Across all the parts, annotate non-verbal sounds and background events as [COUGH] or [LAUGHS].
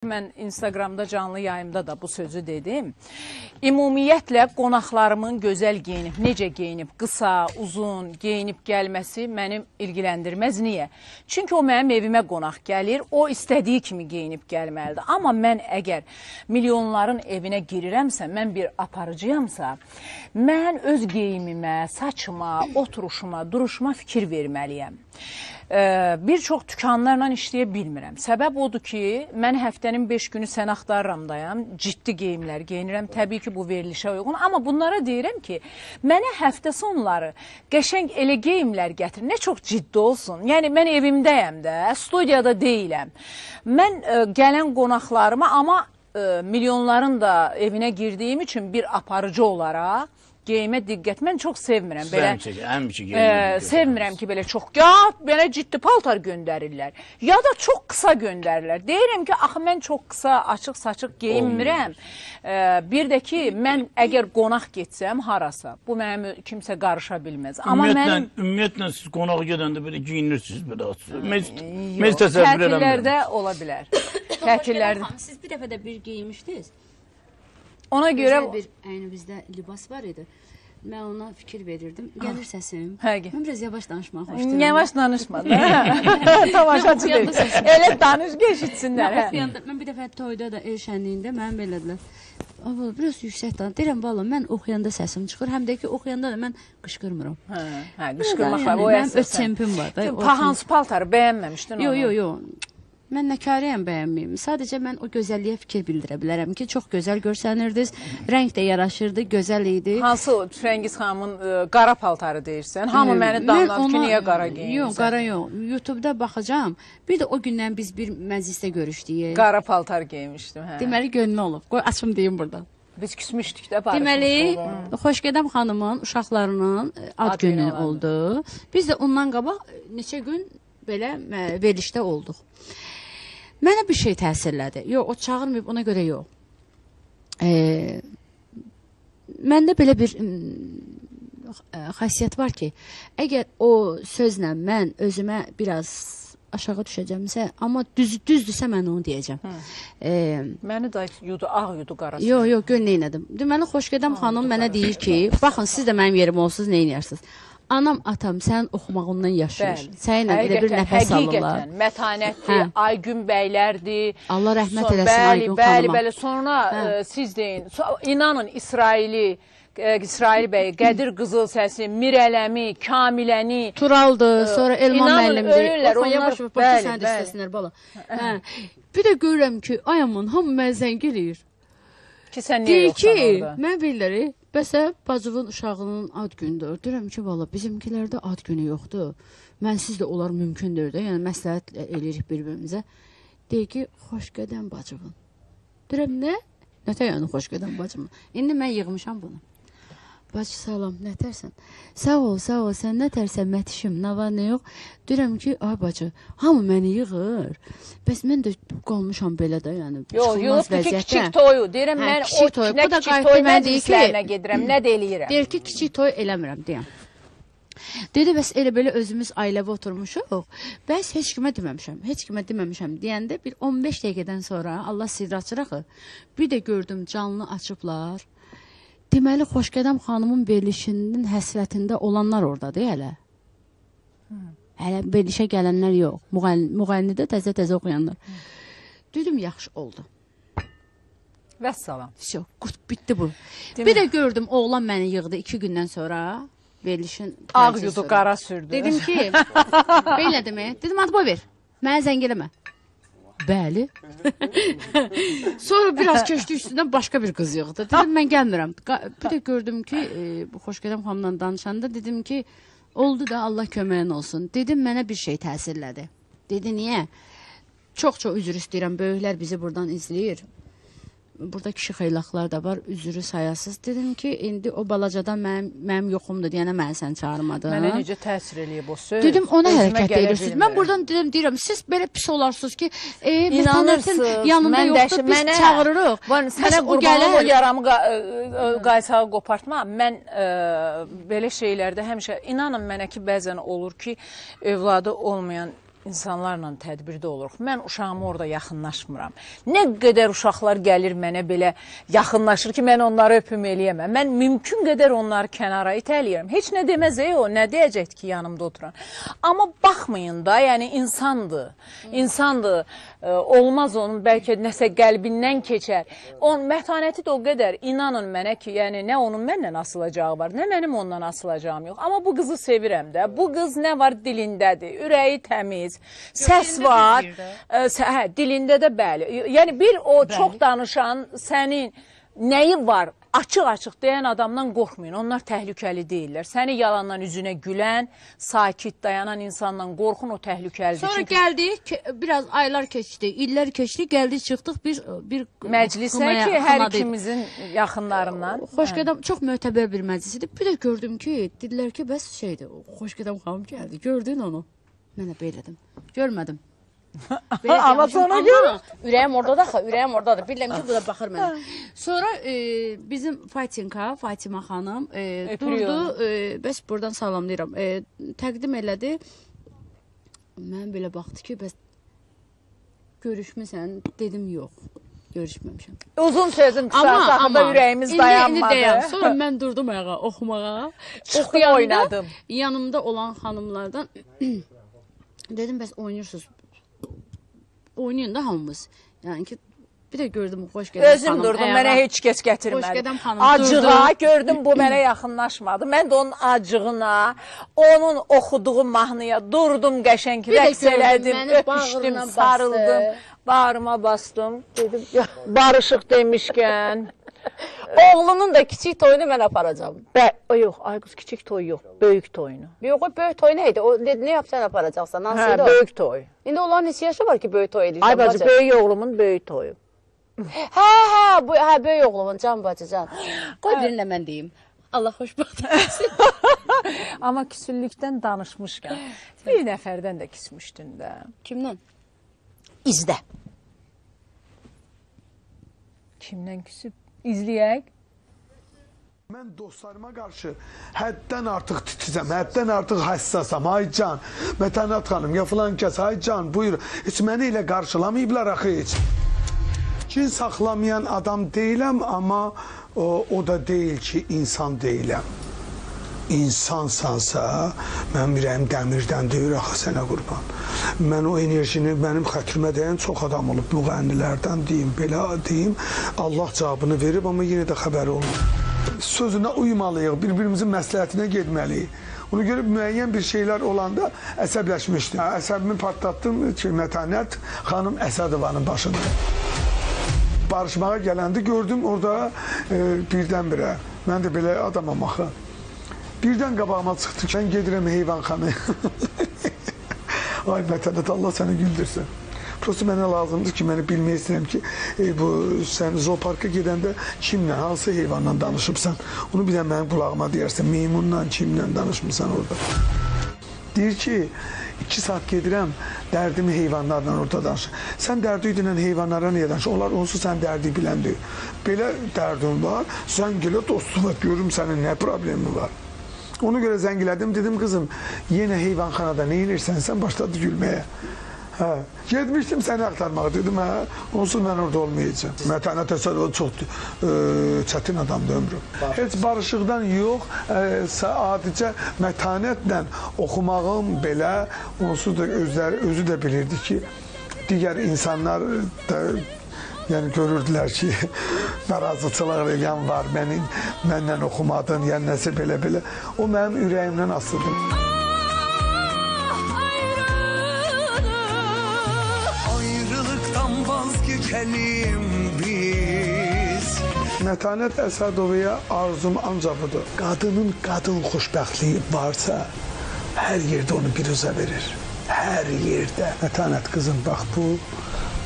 Mən Instagramda canlı yayımda da bu sözü dedim. Ümumiyyətlə qonaqlarımın gözəl geyinib, necə geyinib, qısa, uzun geyinib gəlməsi mənim ilgiləndirməz. Niyə? Çünki o mənim evimə qonaq gəlir, o istədiyi kimi geyinib gəlməlidir. Amma mən əgər milyonların evinə girirəmsə, mən bir aparıcıyamsa, mən öz geyimimə, saçıma, oturuşuma, duruşuma fikir verməliyəm. Bir çox dükanlarla işləyə bilmirəm. Səbəb odur ki, mən həftənin 5 günü sən axtarramdayam, ciddi geyimlər geyinirəm. Təbii ki, bu verilişə uyğun, amma bunlara deyirəm ki, mənə həftə sonları qəşəng elə geyimlər gətir. Nə çox ciddi olsun. Yəni mən evimdəyəm də, studiyada deyiləm. Mən ə, gələn qonaqlarıma amma ə, milyonların da evinə girdiyim üçün bir aparıcı olaraq geyimə diqqət. Mən çox sevmirəm belə. Həmçə, həmçə Ə, geyinir. sevmirəm ki, belə çox ya belə ciddi paltar göndərirlər. Ya da çox qısa göndərirlər. Deyirəm ki, axı mən çox qısa, açıq-saçıq geyinmirəm. Ə, bir də ki, mən əgər qonaq getsəm harasa, bu mənim kimsə qarışa bilməz. Amma Ümumiyyətlə, mənim ümumiyyətlə siz qonağa gedəndə belə giyinirsiniz belə. Mən Yox, mən təsəvvür tətillərdə eləmirəm. ola bilər. Tətillərdə. Siz bir dəfə də bir geyinmişdiniz. Ona görə Gözəl bir əynimizdə libas var idi. Mən ona fikir verirdim. Gəlir səsim. Hə, gəl. Mən biraz yavaş danışmağı xoşlayıram. yavaş danışma da. Tamaşaçı deyil. Elə danış geçitsinlər. Mən Hə. mən bir dəfə toyda da el şənliyində mənim belədilər. Ava, biraz yüksək dan. Deyirəm, valla mən oxuyanda səsim çıxır. Həm də ki, oxuyanda da mən qışqırmıram. Hə, hə, qışqırmaq var. O mənim öz tempim var Pahansı paltarı bəyənməmişdin onu? yo, yo. Mən nəkarəyəm bəyənməyim. Sadəcə mən o gözəlliyə fikir bildirə bilərəm ki, çox gözəl görsənirdiniz. Rəng də yaraşırdı, gözəl idi. Hansı o Tüfəngiz xanımın ə, qara paltarı deyirsən? Hamı məni danladı ki, niyə qara geyinirsən? Yox, qara yox. YouTube-da baxacağam. Bir də o gündən biz bir məclisdə görüşdük. Qara paltar geymişdim, hə. Deməli gönlü olub. Qoy açım deyim burada. Biz küsmüşdük də barışmış Deməli. Xoşgədəm xanımın uşaqlarının e, ad, Ad günü oldu. Biz də ondan qabaq e, neçə gün belə e, verilişdə olduq. Mənə bir şey təsirlədi. Yox, o çağırmayıb ona görə yox. E, məndə belə bir xasiyyət var ki, əgər o sözlə mən özümə biraz aşağı düşəcəmsə, amma düz düzdürsə mən onu deyəcəm. E, Məni də yudu, ağ yudu qarası. Yox, yox, gör nə elədim. Deməli xoşgədəm xanım mənə deyir ki, baxın siz də mənim yerim olsunuz, nə edirsiniz? Anam, atam sənin oxumağından yaşayır. Səninlə elə bir nəfəs alırlar. Həqiqətən, mətanətli, Hə. Aygün bəylərdi. Allah rəhmət Son- eləsin bəli, Aygün bəli, xanıma. Bəli, sonra Hə. ə, siz deyin. So, inanın İsraili ə, İsrail bəy, Qədir Qızıl səsi, Mirələmi, Kamiləni [LAUGHS] Turaldı, sonra Elman İnanın, müəllimdir. ölürlər, Oxuyun, onlar- yavaş yavaş, bəli, sən də istəsinlər bala. Hə. Bir də görürəm ki, ay aman, hamı mənə zəng eləyir. ki, sən niyə Deyir yoxsan ki, orada? mən bilirəm, bəsə bacımın uşağının ad günüdür. Deyirəm ki, valla bizimkilərdə ad günü yoxdur. Mənsiz də onlar mümkündür də. Yəni məsləhət eləyirik bir-birimizə. Deyir ki, xoş qədəm bacımın. Deyirəm nə? Nətə yəni xoş qədəm bacımın? İndi mən yığmışam bunu. Bacı salam, nətərsən? Sağ ol, sağ ol. Sən nətərsən? Mətişim, nə var, nə yox? Deyirəm ki, ay bacı, hamı məni yığır. Bəs mən də qalmışam belə də, yəni Yox, yox, ki, kiçik toyu. Deyirəm Hə, mən o toy. nə Bu da qayıtdı, mən deyir ki- gedirəm, nə də eləyirəm. Deyir ki, kiçik toy eləmirəm deyəm. Dedi, bəs elə belə özümüz ailəvi oturmuşuq. Bəs heç kimə deməmişəm, heç kimə deməmişəm deyəndə bir 15 dəqiqədən sonra Allah sidr açır axı. Bir də gördüm canlı açıblar. Deməli Xoşqədəm xanımın verilişinin həsrətində olanlar ordadır hələ. Hı. Hələ verilişə gələnlər yox. Müğənni, müğənnidə təzə-təzə oxuyanlar. Hı. Dedim yaxşı oldu. Vəssalam. Şo, qurt bitdi bu. Demək. Bir də gördüm oğlan məni yığdı 2 gündən sonra verilişin ağ yudu qara sürdü. Dedim ki, [LAUGHS] belə demə. Dedim adba ver. Mənə zəng eləmə. Bəli. [LAUGHS] sonra biraz keçdi üstündən başqa bir qız yığdı. Dedim mən gəlmirəm. Bir də gördüm ki, e, bu xoşgədəm xanımla danışanda dedim ki, oldu da Allah köməyin olsun. Dedim mənə bir şey təsirlədi. Dedi niyə? Çox-çox üzr istəyirəm. Böyüklər bizi buradan izləyir. Burada kişi xeylaqlar da var, üzrü sayasız. Dedim ki, indi o balacadan mənim, mənim yoxumdur deyənə mən sən çağırmadın. Mənə necə təsir eləyib o söz? Dedim ona Özümə hərəkət edirsiniz. bilmirəm. Mən buradan dedim deyirəm, siz belə pis olarsınız ki, e, İnanırsınız. yanında mən yoxdur, biz mənə- çağırırıq. Bəs sənə o qurban gələr- olur yaramı ə, ə, qaysağı qopartma. Mən ə, belə şeylərdə həmişə inanın mənə ki, bəzən olur ki, övladı olmayan insanlarla tədbirdə oluruq. Mən uşağıma orada yaxınlaşmıram. Nə qədər uşaqlar gəlir mənə belə yaxınlaşır ki, mən onları öpüm eləyəməm. Mən mümkün qədər onları kənara itələyirəm. Heç nə deməz ey o, nə deyəcəkdi ki, yanımda oturan. Amma baxmayın da, yəni insandır. İnsandır. Olmaz onun bəlkə nəsə qəlbindən keçər. Onun mətanəti də o qədər inanın mənə ki, yəni nə onun məndən asılacağı var, nə mənim ondan asılacağım yox. Amma bu qızı sevirəm də. Bu qız nə var dilindədir, ürəyi təmiz, səs dilində var. Ə, Hə, dilində də bəli. Yəni bir o çox danışan sənin nəyi var? Açıq-açıq deyən adamdan qorxmayın. Onlar təhlükəli deyillər. Səni yalandan üzünə gülən, sakit dayanan insandan qorxun o təhlükəlidir. Sonra Çünki geldik, ke- biraz aylar keçdi, iller keçdi, geldik çıxdıq bir bir məclisə xınaya- ki, hər ikimizin yaxınlarından. Xoşgədəm çox mötəbər bir məclis idi. Bir də gördüm ki, dedilər ki, bəs şeydir, o Xoşgədəm xanım gəldi. Gördün onu? Mən də belədim. Görmədim. Belə Amma gəlmişim, sonra amma gör. Ürəyim ordadır axı, ürəyim ordadır. Bilirəm ki, bu da baxır mənə. Sonra e, bizim Fatinka, Fatima xanım e, Öpürüyor durdu. E, bəs buradan salamlayıram. E, təqdim elədi. Mən belə baxdı ki, bəs görüşmüsən? Dedim yox. Görüşməmişəm. Uzun sözün qısası, amma amma ürəyimiz indi- dayanmadı. indi dayan. Sonra mən durdum ayağa oxumağa. Çıxdım, oynadım. Yanımda olan xanımlardan [CLEARS THROAT] dedim bəs oynayırsınız. Oynayın da hamımız. Yəni ki bir də gördüm xoş gələn Özüm durdum, mənə heç kəs gətirmədi. Xoşgədəm xanım Acığa durdu. gördüm bu mənə [CLEARS THROAT] yaxınlaşmadı. Mən də onun acığına, onun oxuduğu mahnıya durdum qəşəng rəqs elədim, öpüşdüm, sarıldım, bağrıma bastım. Dedim, barışıq demişkən. Oğlunun da kiçik toyunu mən aparacağam. Bə, o yox, ay qız kiçik toy yox, böyük toyunu. Yox, o böyük toy nə idi? O ne, ne yapsan aparacaqsan? Hansı Hə, idi o? böyük toy. İndi onların neçə yaşı var ki, böyük toy edirsən? Ay bacı, böyük oğlumun böyük toyu. Hə, hə, bu hə böyük oğlumun can bacı can. Qoy birinə mən deyim. Allah xoşbəxt etsin. [LAUGHS] Amma küsüllükdən danışmışkən, bir nəfərdən də kismişdin də. Kimdən? İzlə. Kimdən küsüb? İzləyək. Mən dostlarıma qarşı həddən artıq titizəm, həddən artıq həssasam. Ay can, Mətənət xanım, ya filan kəs, ay can, buyur. Heç məni elə qarşılamayıblar axı heç. Kin saxlamayan adam deyiləm, amma o, o da deyil ki, insan deyiləm. İnsansansa, mənim ürəyim dəmirdən deyir axı sənə qurban. Mən o enerjini mənim xətrimə dəyən çox adam olub. Müğənnilərdən deyim, belə deyim. Allah cavabını verib, amma yenə də xəbəri olmur. Sözünə uymalıyıq, bir-birimizin məsləhətinə getməliyik. Ona görə müəyyən bir şeylər olanda əsəbləşmişdim. Əsəbimi partlatdım ki, Mətənət xanım Əsədovanın başında. Barışmağa gələndə gördüm orada e, birdən-birə. Mən də belə adamam axı. Birdən qabağıma çıxdı ki, mən gedirəm heyvanxanaya. [LAUGHS] Ay Mətənət, Allah səni güldürsün. Prosta mənə lazımdır ki, məni bilmək istəyirəm ki, e, bu sən zooparka gedəndə kimlə, hansı heyvanla danışıbsan, onu bir də mənim qulağıma deyərsən, meymunla, kimlə danışmısan orada. Deyir ki, iki saat gedirəm, dərdimi heyvanlarla orada danışır. Sən dərdi ilə heyvanlara niyə danışır? Onlar onsuz sən dərdi biləndir. Belə dərdin var, sən gələ dostuna görüm sənin nə problemi var. Ona görə zəng elədim, dedim qızım, yenə heyvanxanada nə edirsən? Sən başladı gülməyə. Hə, getmişdim səni axtarmağa dedim, hə, onsuz mən orada olmayacağam. Mətənət Əsədov çox ə, çətin adamdır ömrüm. Heç barışıqdan yox, ə, adicə mətanətlə oxumağım belə onsuz da özləri özü də bilirdi ki, digər insanlar da yəni görürdülər ki, [LAUGHS] narazıçılıq edən var, mənim məndən oxumadın, yəni nəsə belə-belə. O mənim ürəyimdən asılıdır. Ayrılıktan vazgeçelim biz Mətanət Əsədovaya arzum ancaq budur. Qadının qadın xoşbəxtliyi varsa, hər yerdə onu biruzə verir. Hər yerdə. Mətanət qızım, bax bu,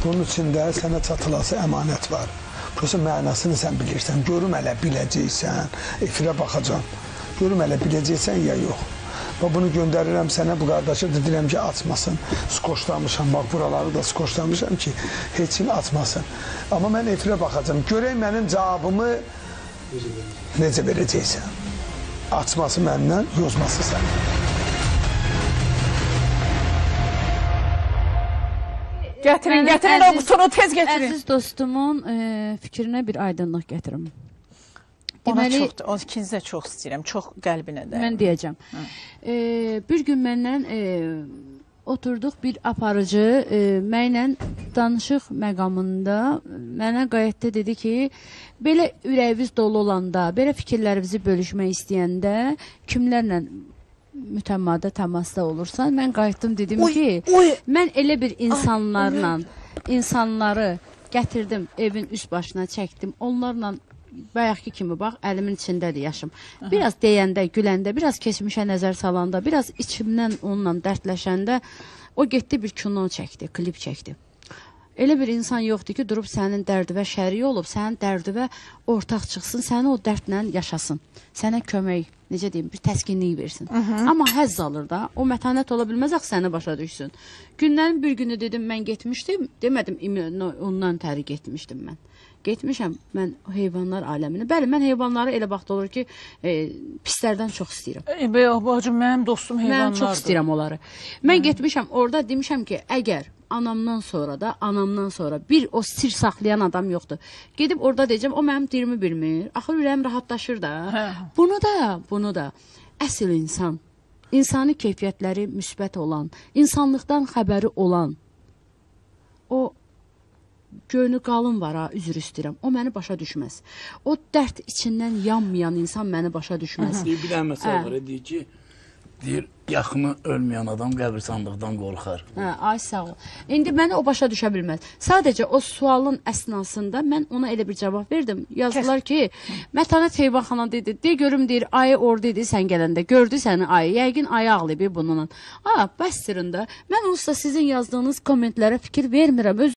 bunun içində sənə çatılası əmanət var. Prosta mənasını sən bilirsən. Görüm hələ biləcəksən, efirə baxacam. Görüm hələ biləcəksən ya yox. Və bunu göndərirəm sənə bu qardaşa da deyirəm ki, açmasın. Skoçlamışam, bax buraları da skoçlamışam ki, heç kim açmasın. Amma mən efirə baxacam. Görək mənim cavabımı necə verəcəksən. Açması məndən, yozması sən. Gətirin, Mənim gətirin o əziz- qutunu tez gətirin. Əziz dostumun e, fikrinə bir aydınlıq gətirim. Ona Deməli, çox, o ikinizi də çox istəyirəm. Çox qəlbinə də. Mən deyəcəm. E, bir gün məndən e, oturduq bir aparıcı e, mənlə danışıq məqamında mənə qayətdə dedi ki, belə ürəyiniz dolu olanda, belə fikirlərinizi bölüşmək istəyəndə kimlərlə mütəmmadə təmasda olursan, mən qayıtdım dedim ki, mən elə bir insanlarla insanları gətirdim, evin üst başına çəkdim. Onlarla bayaqki kimi bax, əlimin içindədir yaşım. Biraz deyəndə, güləndə, biraz keçmişə nəzər salanda, biraz içimdən onunla dərdləşəndə o getdi bir kino çəkdi, klip çəkdi. Elə bir insan yoxdur ki, durub sənin dərdivə şərik olub, sənin dərdivə ortaq çıxsın, səni o dərdlə yaşasın. Sənə kömək, necə deyim, bir təskinlik versin. Amma həzz alır da, o mətanət ola bilməz axı səni başa düşsün. Günlərin bir günü dedim mən getmişdim, demədim ondan təri getmişdim mən. Getmişəm mən heyvanlar aləminə. Bəli, mən heyvanları elə vaxt olur ki, e, pislərdən çox istəyirəm. E, be, bacım, mənim dostum Mən heyvanlardır. çox istəyirəm onları. Mən getmişəm orada demişəm ki, əgər anamdan sonra da, anamdan sonra bir o sir saxlayan adam yoxdur. Gedib orada deyəcəm, o mənim dilimi bilmir. Axır ürəyim rahatlaşır da. Hə. Bunu da, bunu da əsl insan, insani keyfiyyətləri müsbət olan, insanlıqdan xəbəri olan o gönlü qalın var ha, üzr istəyirəm. O məni başa düşməz. O dərd içindən yanmayan insan məni başa düşməz. Bir dənə məsələ Hə. var, deyir ki, deyir, yaxını ölməyən adam qəbirstanlıqdan qorxar. Hə, ay sağ ol. İndi məni o başa düşə bilməz. Sadəcə o sualın əsnasında mən ona elə bir cavab verdim. Yazdılar ki, Mətanət heyvanxana dedi. De görüm deyir, ayı orada idi sən gələndə. Gördü səni ayı. Yəqin ayı ağlayıb bununla. Ha, bəsdirin də. Mən onsuz da sizin yazdığınız kommentlərə fikir vermirəm. Öz